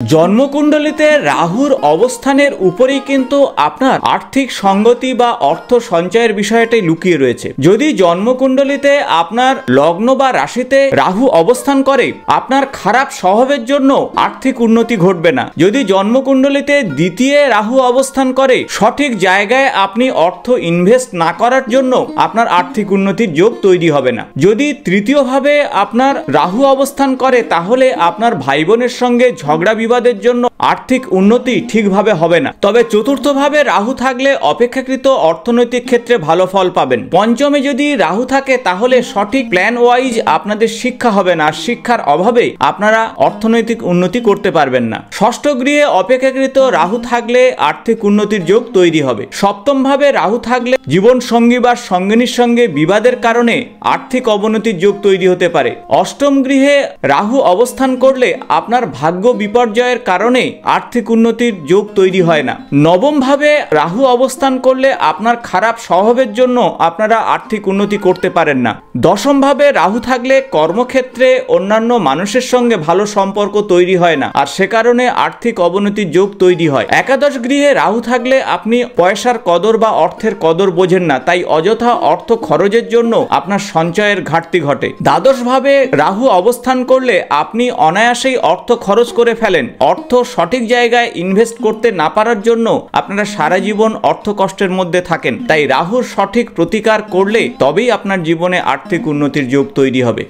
জন্মকুণ্ডলিতে রাহুর অবস্থানের উপরেই কিন্তু আপনার আর্থিক সঙ্গতি বা অর্থ সঞ্চয়ের বিষয়টাই লুকিয়ে রয়েছে। যদি জন্মকুণ্ডলিতে আপনার লগ্ন বা রাশিতে রাহু অবস্থান করে, আপনার খারাপ স্বভাবের জন্য আর্থিক উন্নতি ঘটবে না। যদি জন্মকুণ্ডলিতে দ্বিতীয় রাহু অবস্থান করে, সঠিক জায়গায় আপনি অর্থ ইনভেস্ট না করার জন্য আপনার আর্থিক উন্নতির যোগ তৈরি হবে না। যদি তৃতীয়ভাবে আপনার রাহু অবস্থান করে, তাহলে আপনার ভাই বোনের সঙ্গে ঝগড়া বিবাদের জন্য আর্থিক উন্নতি ঠিকভাবে হবে না। তবে চতুর্থভাবে রাহু থাকলে অপেক্ষাকৃত অর্থনৈতিক ক্ষেত্রে ভালো ফল পাবেন। পঞ্চমে যদি রাহু থাকে, তাহলে সঠিক প্ল্যান ওয়াইজ আপনাদের শিক্ষা হবে না। শিক্ষার অভাবে আপনারা অর্থনৈতিক উন্নতি করতে পারবেন না। ষষ্ঠ গৃহে অপেক্ষাকৃত রাহু থাকলে আর্থিক উন্নতির যোগ তৈরি হবে। সপ্তম ভাবে রাহু থাকলে জীবন সঙ্গী বা সঙ্গিনীর সঙ্গে বিবাদের কারণে আর্থিক অবনতির যোগ তৈরি হতে পারে। অষ্টম গৃহে রাহু অবস্থান করলে আপনার ভাগ্য বিপর্যয়ের কারণে আর্থিক উন্নতির যোগ তৈরি হয় না। নবম ভাবে রাহু অবস্থান করলে আপনার খারাপ স্বভাবের জন্য আপনারা আর্থিক উন্নতি করতে পারেন না। দশম ভাবে রাহু থাকলে কর্মক্ষেত্রে অন্যান্য মানুষের সঙ্গে ভালো সম্পর্ক তৈরি হয় না, আর সে কারণে আর্থিক অবনতির যোগ তৈরি হয়। একাদশ গৃহে রাহু থাকলে আপনি পয়সার কদর বা অর্থের কদর বোঝেন না, তাই অযথা অর্থ খরচের জন্য আপনার সঞ্চয়ের ঘাটতি ঘটে। দ্বাদশ ভাবে রাহু অবস্থান করলে আপনি অনায়াসেই অর্থ খরচ করে ফেলেন অর্থ সঠিক জায়গায় ইনভেস্ট করতে না পারার জন্য আপনারা সারা জীবন অর্থ কষ্টের মধ্যে থাকেন। তাই রাহুর সঠিক প্রতিকার করলে তবেই আপনার জীবনে আর্থিক উন্নতির যোগ তৈরি হবে।